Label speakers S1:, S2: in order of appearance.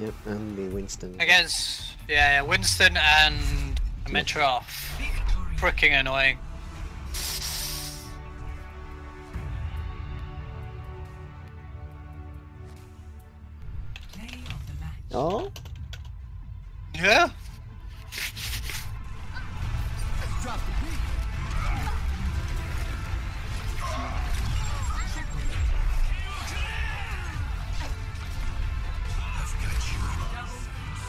S1: Yep, and me Winston.
S2: Against yeah, yeah Winston and Mitrov. Freaking annoying.
S1: Oh?
S2: Yeah.